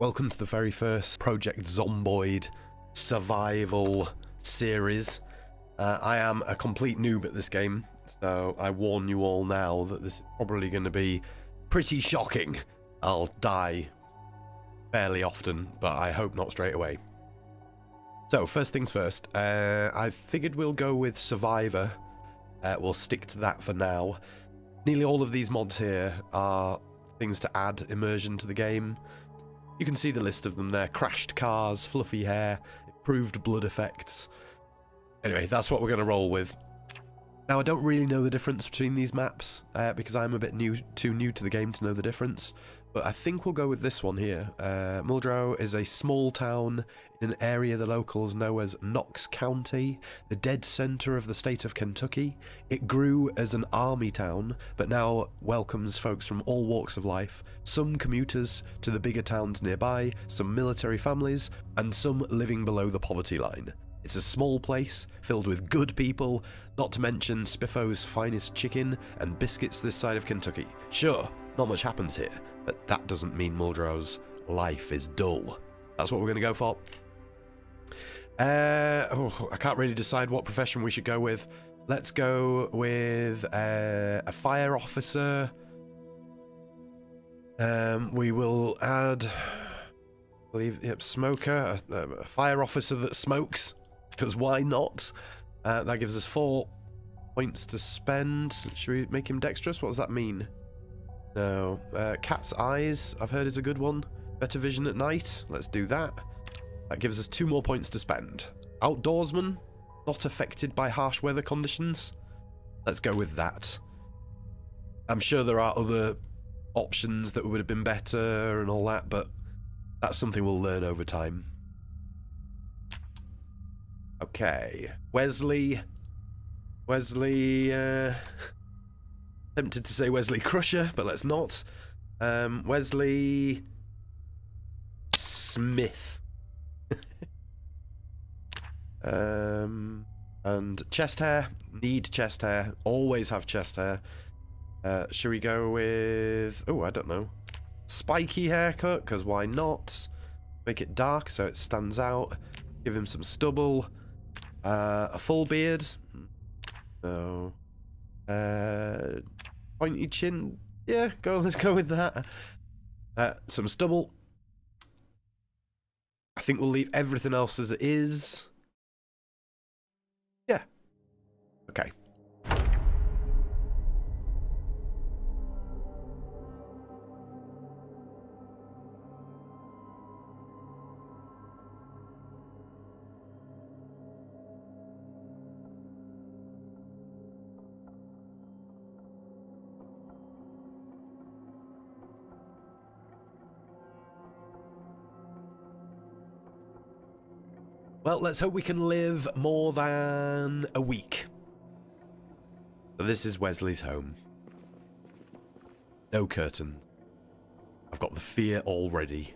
Welcome to the very first Project Zomboid survival series. Uh, I am a complete noob at this game, so I warn you all now that this is probably going to be pretty shocking. I'll die fairly often, but I hope not straight away. So, first things first, uh, I figured we'll go with Survivor. Uh, we'll stick to that for now. Nearly all of these mods here are things to add immersion to the game. You can see the list of them there crashed cars, fluffy hair, improved blood effects. Anyway, that's what we're going to roll with. Now, I don't really know the difference between these maps uh, because I'm a bit new, too new to the game to know the difference. But I think we'll go with this one here. Uh, Muldraugh is a small town in an area the locals know as Knox County, the dead centre of the state of Kentucky. It grew as an army town, but now welcomes folks from all walks of life, some commuters to the bigger towns nearby, some military families, and some living below the poverty line. It's a small place filled with good people, not to mention Spiffo's finest chicken and biscuits this side of Kentucky. Sure, not much happens here, but that doesn't mean Muldraugh's life is dull. That's what we're going to go for. Uh, oh, I can't really decide what profession we should go with. Let's go with uh, a fire officer. Um, we will add, I believe, yep, smoker, a, a fire officer that smokes, because why not? Uh, that gives us four points to spend. Should we make him dexterous? What does that mean? No. Uh, cat's eyes, I've heard is a good one. Better vision at night. Let's do that. That gives us two more points to spend. Outdoorsman, not affected by harsh weather conditions. Let's go with that. I'm sure there are other options that would have been better and all that, but that's something we'll learn over time. Okay. Wesley. Wesley. Uh, tempted to say Wesley Crusher, but let's not. Um, Wesley. Smith. um, and chest hair. Need chest hair. Always have chest hair. Uh, should we go with... Oh, I don't know. Spiky haircut, because why not? Make it dark so it stands out. Give him some stubble. Uh, a full beard. No. Uh, pointy chin. Yeah, go. Let's go with that. Uh, some stubble. I think we'll leave everything else as it is. Yeah. Okay. Well, let's hope we can live more than a week. This is Wesley's home. No curtain. I've got the fear already.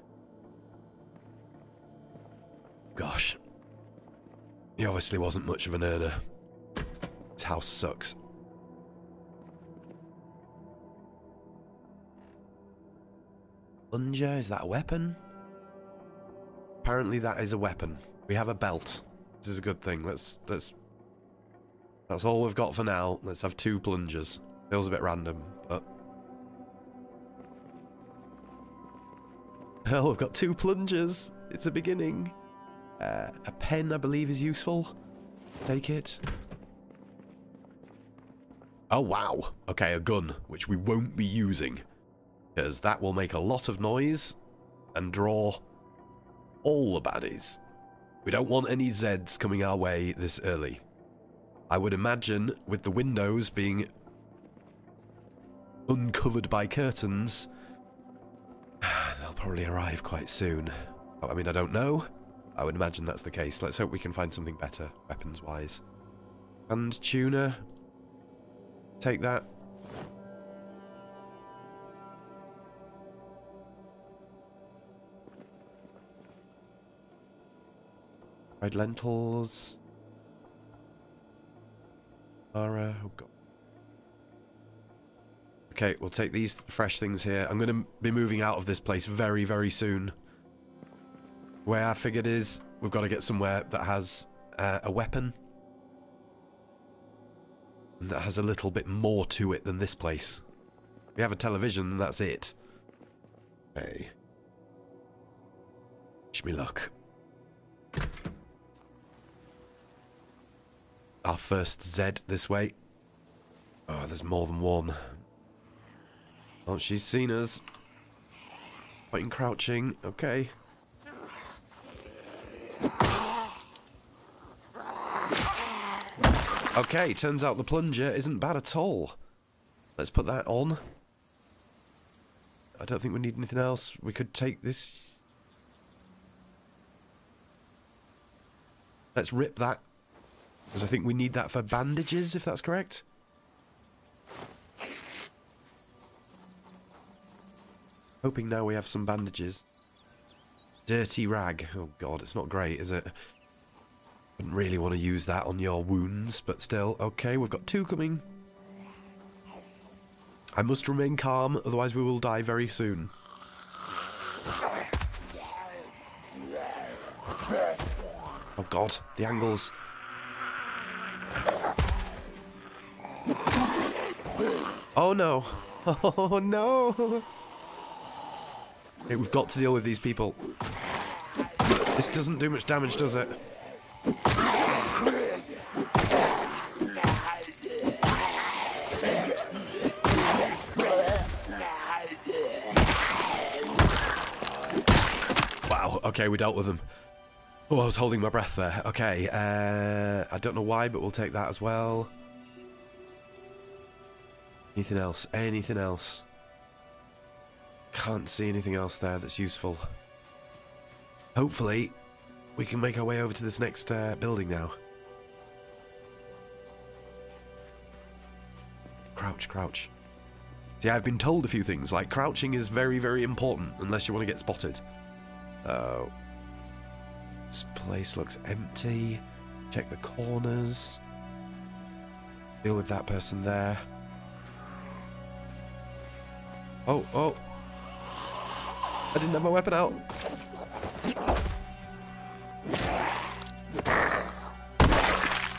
Gosh. He obviously wasn't much of an earner. His house sucks. Plunger, is that a weapon? Apparently that is a weapon. We have a belt. This is a good thing. Let's let's. That's all we've got for now. Let's have two plungers. Feels a bit random, but. Hell, we've got two plungers. It's a beginning. Uh, a pen, I believe, is useful. Take it. Oh, wow. Okay, a gun, which we won't be using. Because that will make a lot of noise and draw all the baddies. We don't want any Zeds coming our way this early. I would imagine with the windows being uncovered by curtains, they'll probably arrive quite soon. I mean, I don't know. I would imagine that's the case. Let's hope we can find something better, weapons-wise. And tuner. Take that. Fried lentils. Ara, oh god. Okay, we'll take these fresh things here. I'm going to be moving out of this place very, very soon. Where I figured is we've got to get somewhere that has uh, a weapon and that has a little bit more to it than this place. We have a television and that's it. Hey. Wish me luck. Our first Z this way. Oh, there's more than one. Oh, she's seen us. Fighting crouching. Okay. Okay, turns out the plunger isn't bad at all. Let's put that on. I don't think we need anything else. We could take this. Let's rip that. Because I think we need that for bandages, if that's correct. Hoping now we have some bandages. Dirty rag. Oh god, it's not great, is it? Wouldn't really want to use that on your wounds, but still. Okay, we've got two coming. I must remain calm, otherwise we will die very soon. Oh god, the angles. Oh no. Oh no. Okay, we've got to deal with these people. This doesn't do much damage, does it? Wow, okay, we dealt with them. Oh, I was holding my breath there. Okay, uh, I don't know why, but we'll take that as well. Anything else? Anything else? Can't see anything else there that's useful. Hopefully, we can make our way over to this next uh, building now. Crouch, crouch. See, I've been told a few things, like crouching is very, very important unless you want to get spotted. Oh. This place looks empty. Check the corners. Deal with that person there. Oh, oh. I didn't have my weapon out.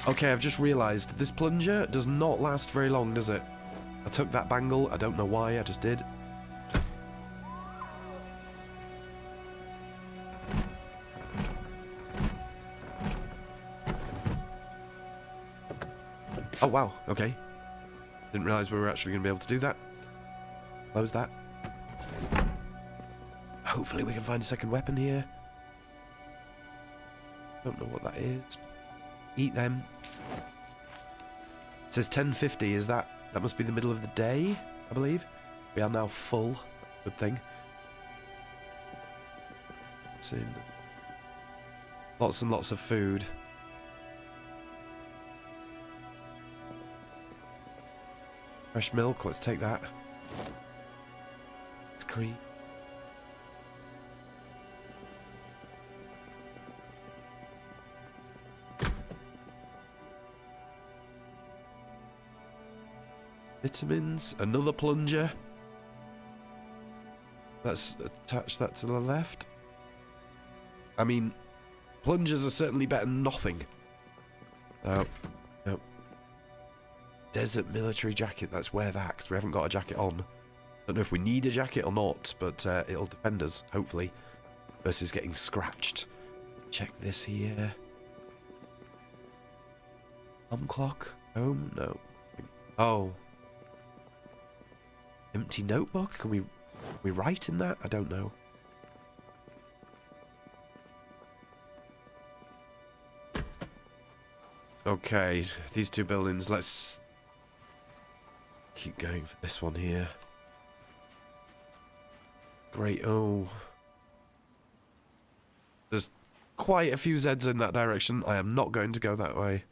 Okay, I've just realised this plunger does not last very long, does it? I took that bangle, I don't know why, I just did. Oh wow, okay. Didn't realise we were actually going to be able to do that. Close that. Hopefully we can find a second weapon here. Don't know what that is. Eat them. It says 10.50, is that... That must be the middle of the day, I believe. We are now full. Good thing. It's in. Lots and lots of food. Fresh milk, let's take that. It's. Vitamins, another plunger. Let's attach that to the left. I mean, plungers are certainly better than nothing. Oh, no. Desert military jacket, let's wear that because we haven't got a jacket on. Don't know if we need a jacket or not, but uh, it'll defend us, hopefully, versus getting scratched. Check this here. Home clock? Home? No. Oh, Empty notebook? Can we, can we write in that? I don't know. Okay, these two buildings, let's keep going for this one here. Great, oh. There's quite a few Zeds in that direction. I am not going to go that way.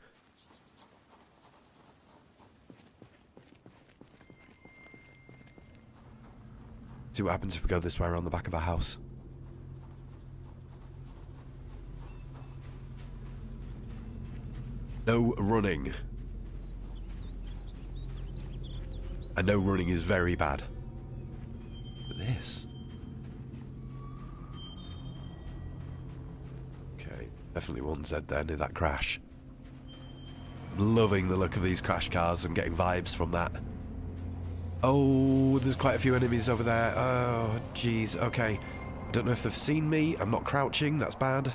See what happens if we go this way around the back of our house. No running. And no running is very bad. But this... Definitely one Z there near that crash. I'm loving the look of these crash cars. I'm getting vibes from that. Oh, there's quite a few enemies over there. Oh, jeez. Okay. I don't know if they've seen me. I'm not crouching. That's bad.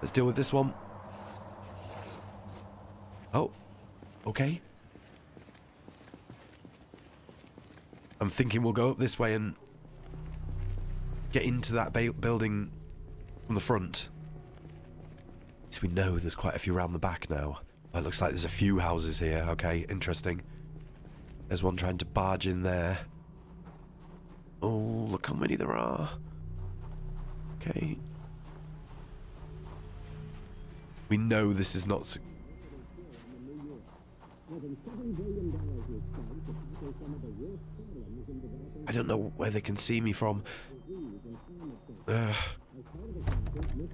Let's deal with this one. Oh. Okay. I'm thinking we'll go up this way and get into that building from the front. So we know there's quite a few around the back now. It looks like there's a few houses here. Okay, interesting. There's one trying to barge in there. Oh, look how many there are. Okay. We know this is not... I don't know where they can see me from. Uh,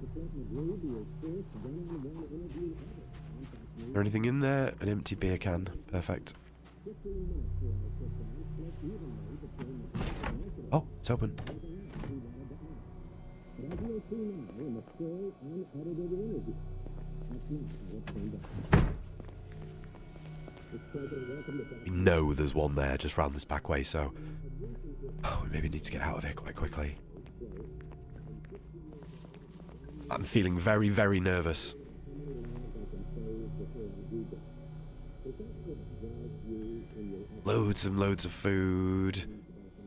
there anything in there? An empty beer can. Perfect. Oh, it's open. We know there's one there just round this back way, so oh, we maybe need to get out of here quite quickly. I'm feeling very, very nervous. Loads and loads of food.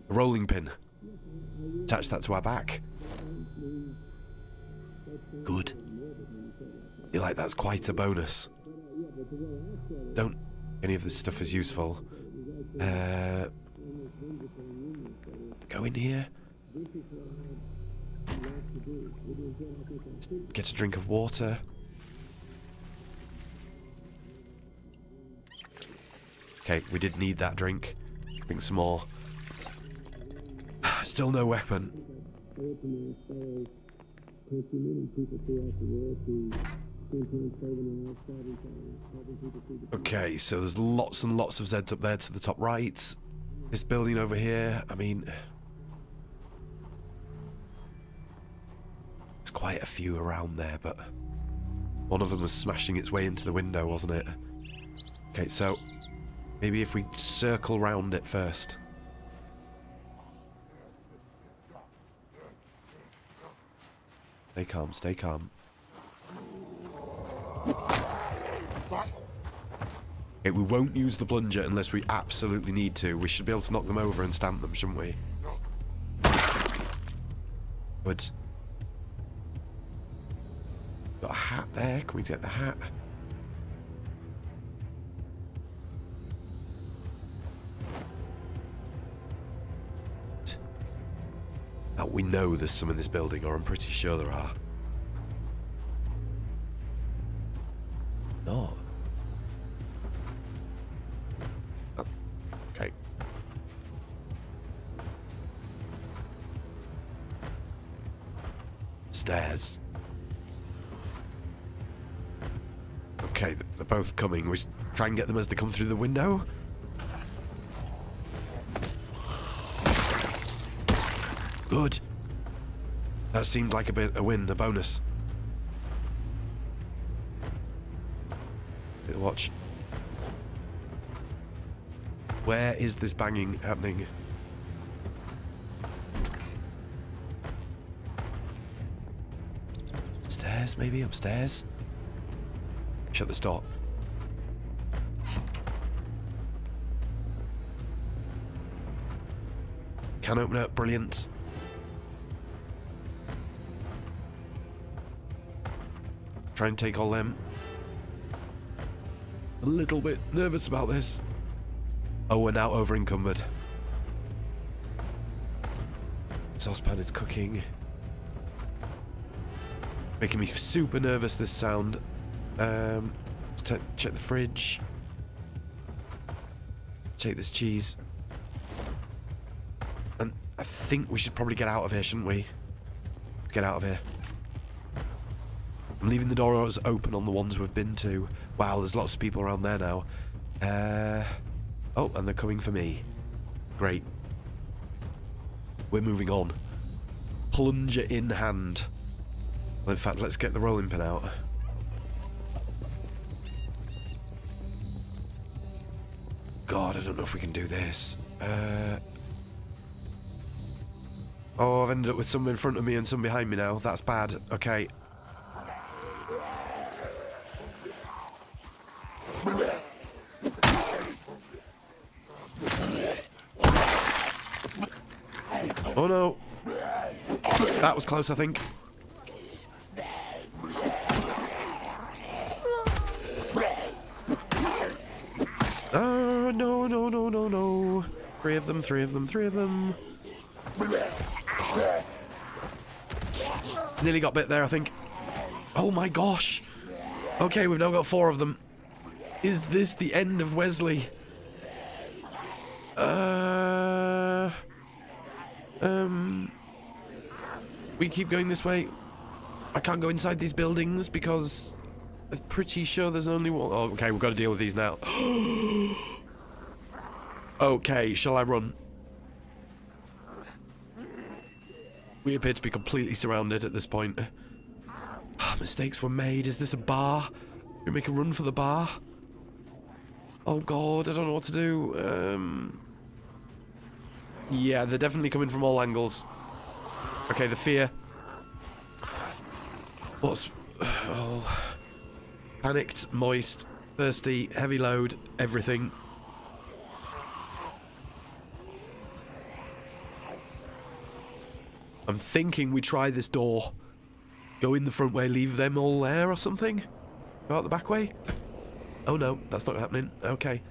A rolling pin. Attach that to our back. Good. You like that's quite a bonus. Don't any of this stuff is useful. Uh, go in here. Get a drink of water. Okay, we did need that drink. Drink some more. Still no weapon. Okay, so there's lots and lots of Zeds up there to the top right. This building over here, I mean... quite a few around there, but... One of them was smashing its way into the window, wasn't it? Okay, so... Maybe if we circle round it first. Stay calm, stay calm. Okay, we won't use the plunger unless we absolutely need to. We should be able to knock them over and stamp them, shouldn't we? Good. Got a hat there. Can we get the hat? Now, we know there's some in this building, or I'm pretty sure there are. Okay, they're both coming. We try and get them as they come through the window. Good. That seemed like a bit a win, a bonus. Bit watch. Where is this banging happening? Stairs, maybe? Upstairs? Shut this door. Can open it. Brilliant. Try and take all them a little bit nervous about this. Oh, we're now over encumbered. Saucepan is cooking. Making me super nervous, this sound. Um, let's check the fridge. Check this cheese. And I think we should probably get out of here, shouldn't we? Let's get out of here. I'm leaving the doors open on the ones we've been to. Wow, there's lots of people around there now. Uh, oh, and they're coming for me. Great. We're moving on. Plunger in hand. Well, in fact, let's get the rolling pin out. God, I don't know if we can do this. Uh... Oh, I've ended up with some in front of me and some behind me now. That's bad. Okay. Oh no. That was close, I think. Oh, no, no, no, no. Three of them, three of them, three of them. Nearly got bit there, I think. Oh my gosh. Okay, we've now got four of them. Is this the end of Wesley? Uh... Um... We keep going this way. I can't go inside these buildings because I'm pretty sure there's only one. Oh, okay, we've got to deal with these now. Okay, shall I run? We appear to be completely surrounded at this point. Mistakes were made. Is this a bar? We make a run for the bar? Oh god, I don't know what to do. Um, yeah, they're definitely coming from all angles. Okay, the fear. What's... Oh... Panicked, moist, thirsty, heavy load, everything. I'm thinking we try this door. Go in the front way, leave them all there or something? Go out the back way? Oh no, that's not happening. Okay.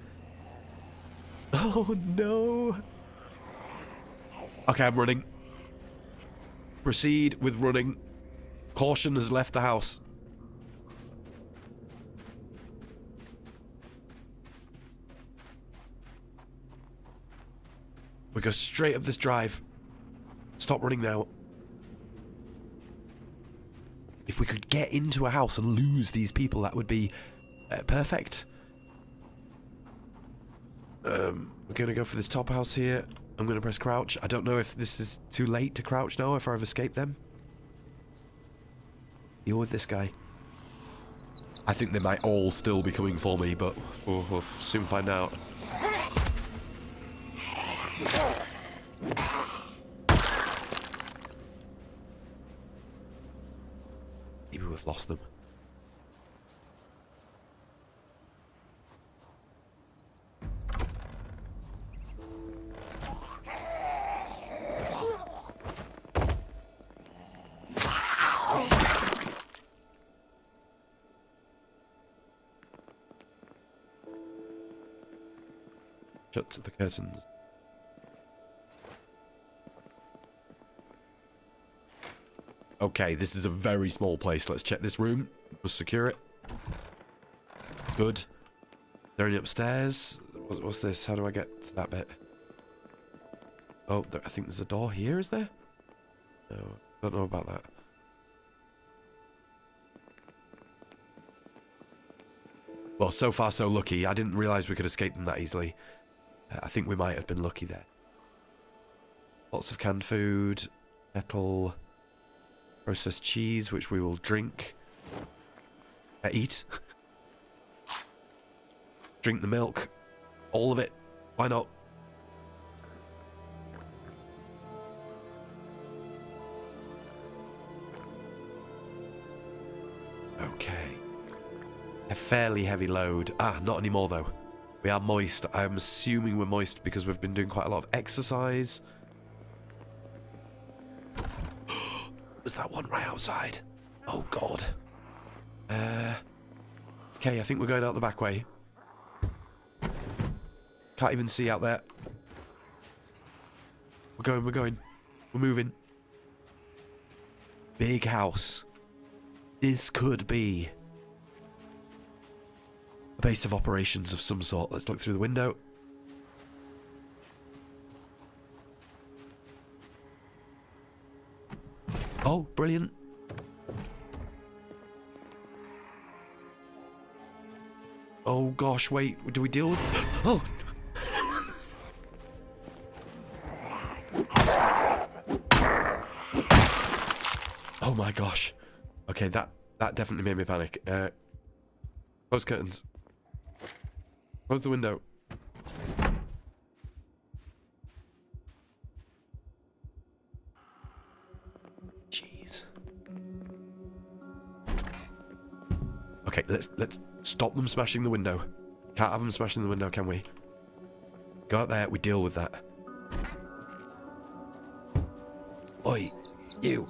Oh no. Okay, I'm running. Proceed with running. Caution has left the house. We go straight up this drive. Stop running now. If we could get into a house and lose these people, that would be uh, perfect. Um, we're going to go for this top house here. I'm going to press crouch. I don't know if this is too late to crouch now, if I've escaped them. You're with this guy. I think they might all still be coming for me, but we'll, we'll soon find out. Maybe we've lost them. Shut the curtains. Okay, this is a very small place. Let's check this room. We'll secure it. Good. They're any upstairs? What's, this? How do I get to that bit? Oh, there, I think there's a door here, is there? No, don't know about that. Well, so far so lucky. I didn't realise we could escape them that easily. Uh, I think we might have been lucky there. Lots of canned food, metal, processed cheese, which we will drink. Uh, eat. drink the milk. All of it. Why not? Okay. A fairly heavy load. Ah, not anymore though. We are moist. I'm assuming we're moist because we've been doing quite a lot of exercise. One right outside? Oh, God. Uh, okay, I think we're going out the back way. Can't even see out there. We're going, we're going. We're moving. Big house. This could be a base of operations of some sort. Let's look through the window. Oh, brilliant. Oh gosh, wait, do we deal with... Oh! Oh my gosh. Okay, that that definitely made me panic. Uh, close curtains. Close the window. Let's let's stop them smashing the window. Can't have them smashing the window, can we? Go out there, we deal with that. Oi, you.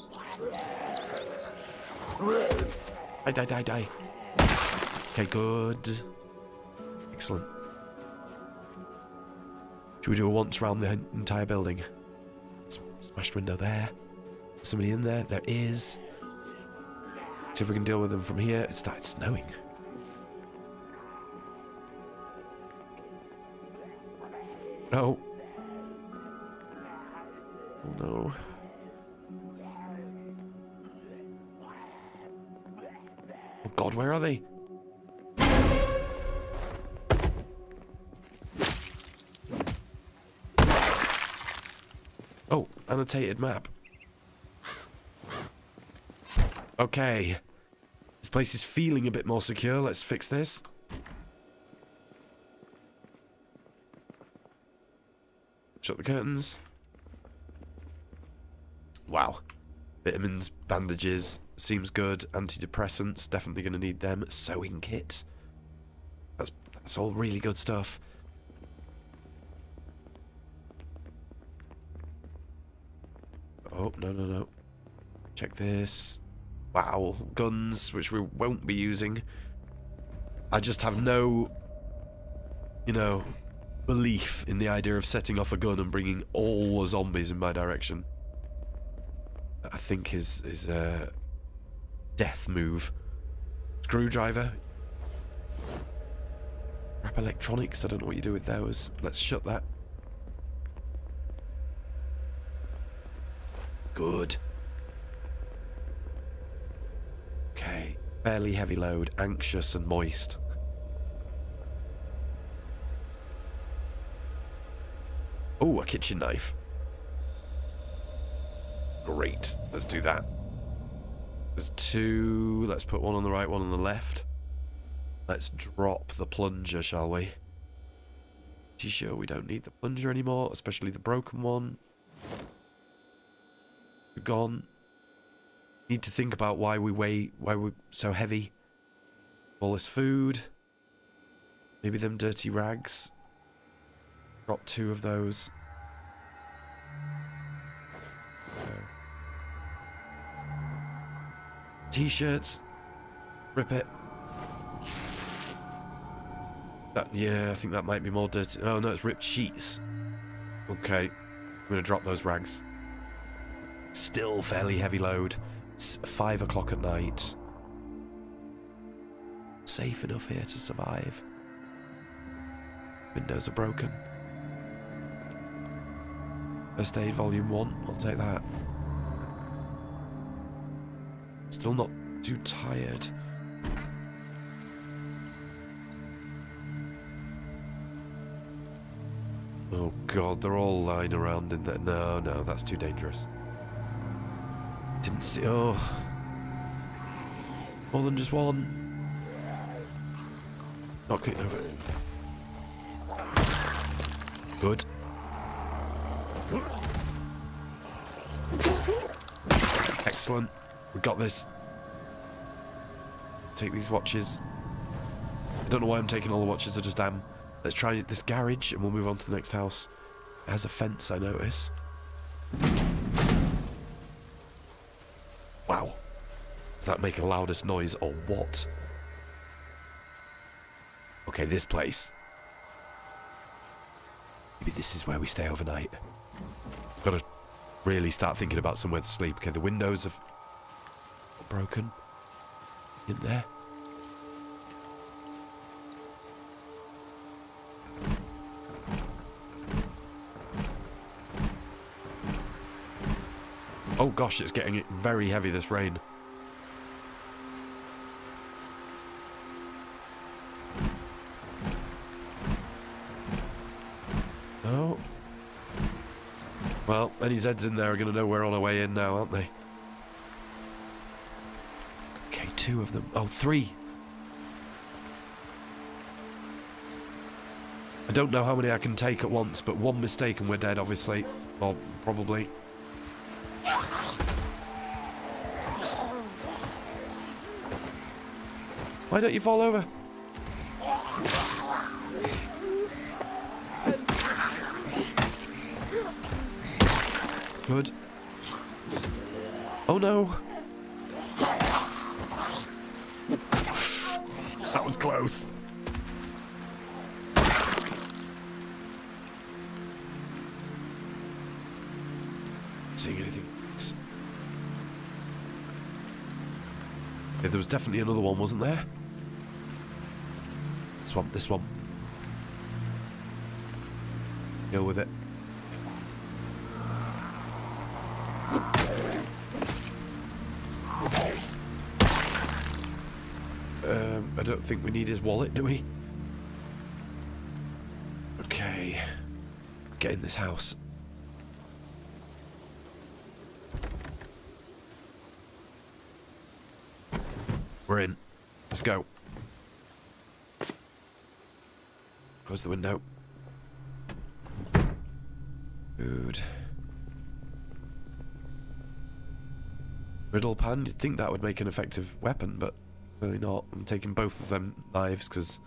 Die, die, die, die. Okay, good. Excellent. Should we do a once around the entire building? Smashed window there. Somebody in there? There is. If we can deal with them from here. It started snowing. No. Oh no. Oh god, where are they? Oh, annotated map. Okay. Place is feeling a bit more secure. Let's fix this. Shut the curtains. Wow. Vitamins, bandages, seems good. Antidepressants, definitely going to need them. Sewing kit. That's, that's all really good stuff. Oh, no, no, no. Check this. Wow, guns, which we won't be using. I just have no, you know, belief in the idea of setting off a gun and bringing all the zombies in my direction. I think his his uh, death move. Screwdriver. Wrap electronics. I don't know what you do with those. Let's shut that. Good. Okay. Fairly heavy load. Anxious and moist. Oh, a kitchen knife. Great. Let's do that. There's two. Let's put one on the right, one on the left. Let's drop the plunger, shall we? You sure we don't need the plunger anymore? Especially the broken one. Gone. Need to think about why we weigh, why we're so heavy. All this food. Maybe them dirty rags. Drop two of those. T-shirts. Rip it. That yeah, I think that might be more dirty. Oh no, it's ripped sheets. Okay, I'm gonna drop those rags. Still fairly heavy load. It's five o'clock at night. Safe enough here to survive. Windows are broken. First aid volume one, I'll take that. Still not too tired. Oh god, they're all lying around in there. No, no, that's too dangerous. Didn't see. Oh. More than just one. Not clean over. Good. Excellent. We got this. Take these watches. I don't know why I'm taking all the watches, I just am. Let's try this garage and we'll move on to the next house. It has a fence, I notice. Does that make the loudest noise or what? Okay, this place. Maybe this is where we stay overnight. Gotta really start thinking about somewhere to sleep. Okay, the windows have broken in there. Oh gosh, it's getting very heavy this rain. Well, any Zeds in there are going to know we're on our way in now, aren't they? Okay, two of them. Oh, three. I don't know how many I can take at once, but one mistake and we're dead, obviously. Or probably. Why don't you fall over? Oh no. That was close. Seeing anything? Yeah, there was definitely another one, wasn't there? This one, this one. Go with it. Need his wallet, do we? Okay. Get in this house. We're in. Let's go. Close the window. Good. Griddle pan, you'd think that would make an effective weapon, but clearly not. I'm taking both of them knives because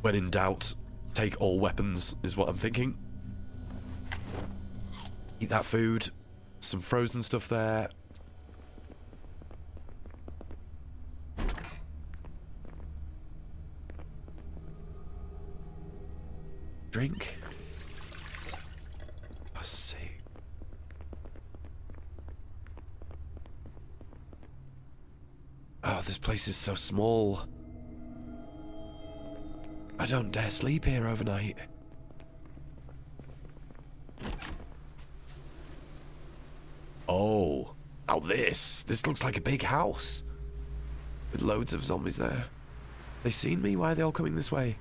when in doubt, take all weapons is what I'm thinking. Eat that food. Some frozen stuff there. Drink. I see. Oh, this place is so small. I don't dare sleep here overnight. Oh. Now this. This looks like a big house. With loads of zombies there. They seen me? Why are they all coming this way?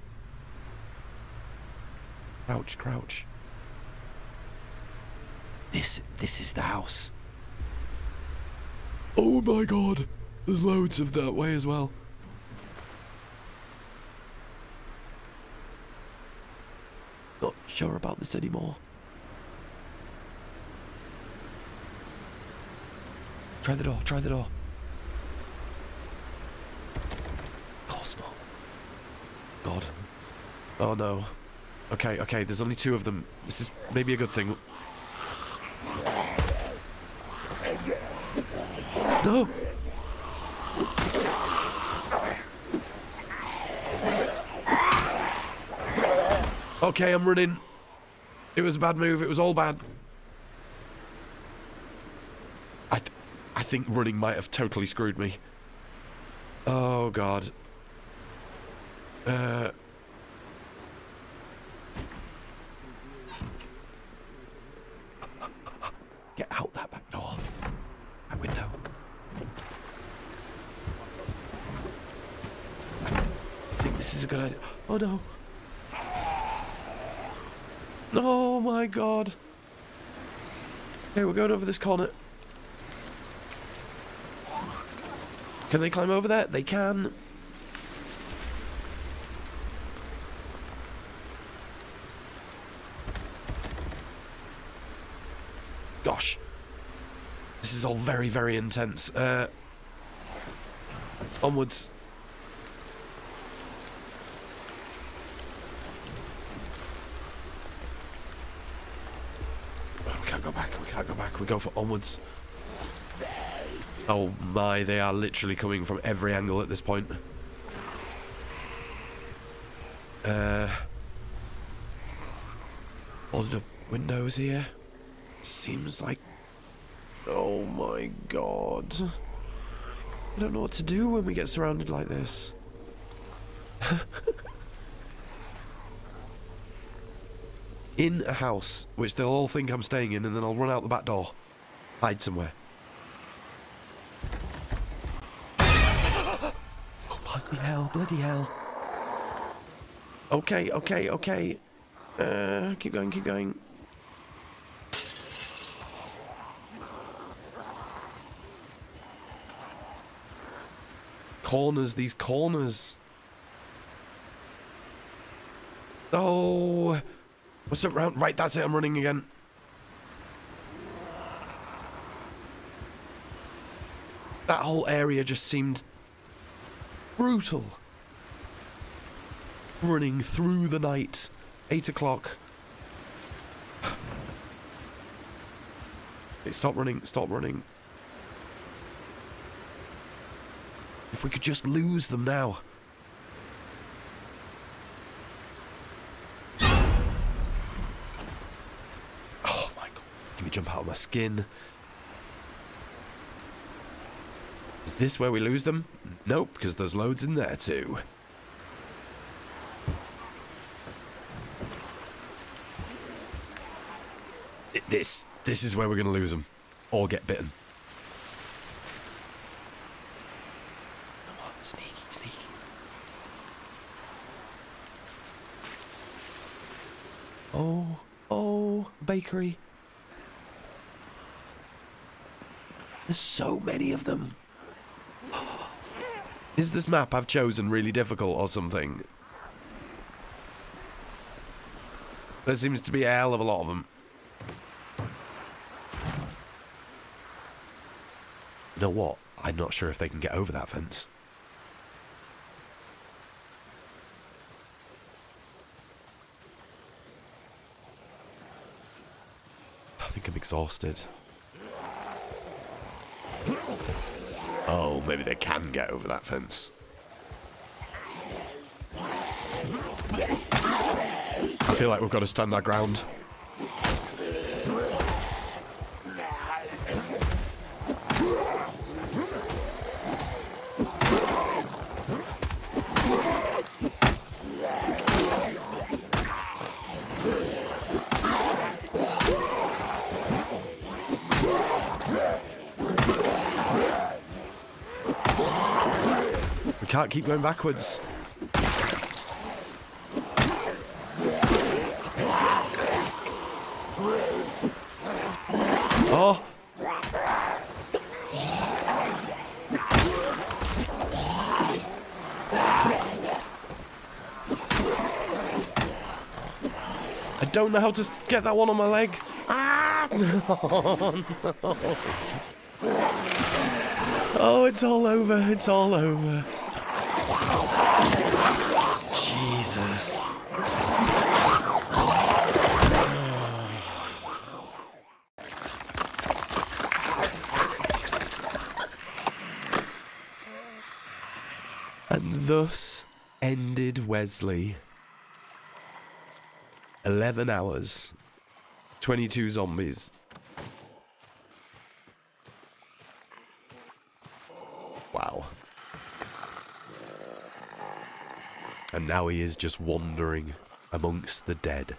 Crouch, crouch. This, this is the house. Oh my god. There's loads of that way as well. Not sure about this anymore. Try the door, try the door. Of course not. God. Oh no. Okay, okay, there's only two of them. This is maybe a good thing. No! Okay, I'm running. It was a bad move. It was all bad. I, th I think running might have totally screwed me. Oh God. Uh. Get out that back door. That window. I think this is a good idea. Oh no. Oh my god. Okay, we're going over this corner. Can they climb over there? They can. Gosh. This is all very, very intense. Uh, onwards. can't go back. We can't go for onwards. Oh my, they are literally coming from every angle at this point. Uh, boarded up windows here. Seems like... Oh my god. I don't know what to do when we get surrounded like this. in a house, which they'll all think I'm staying in, and then I'll run out the back door. Hide somewhere. oh, bloody hell, bloody hell. Okay, okay, okay. Uh, keep going, keep going. Corners, these corners. Oh what's up round? Right, that's it. I'm running again. That whole area just seemed brutal. Running through the night, eight o'clock. Stop running! Stop running! If we could just lose them now. My skin? Is this where we lose them? Nope, because there's loads in there too. This, this is where we're going to lose them. Or get bitten. Come on, sneaky, sneaky. Oh, oh, bakery. There's so many of them. Is this map I've chosen really difficult or something? There seems to be a hell of a lot of them. You know what? I'm not sure if they can get over that fence. I think I'm exhausted. Oh, maybe they can get over that fence. I feel like we've got to stand our ground. Can't keep going backwards. Oh! I don't know how to get that one on my leg. Ah! Oh, no. Oh, it's all over. It's all over. Jesus. And thus ended Wesley. 11 hours, 22 zombies. And now he is just wandering amongst the dead.